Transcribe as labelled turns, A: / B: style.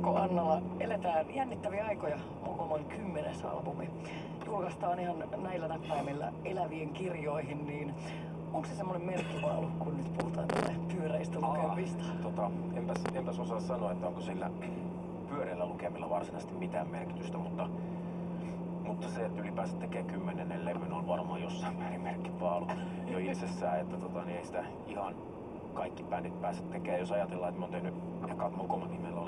A: Marko Annala. Eletään jännittäviä aikoja. Mokomon kymmenes albumi. Julkaistaan ihan näillä näppäimillä elävien kirjoihin, niin onko se semmoinen merkkipaalu, kun nyt puhutaan tälle pyöreistä lukemista?
B: Tota, enpäs, enpäs osaa sanoa, että onko sillä pyöreillä lukemilla varsinaisesti mitään merkitystä, mutta, mutta se, että ylipäänsä tekee kymmenennen levyn on varmaan jossain määrin merkkipaalu jo itsessään, että tota, niin ei sitä ihan kaikki bändit pääse tekemään. Jos ajatellaan, että mä oon tehnyt ekat Mokoman nimellä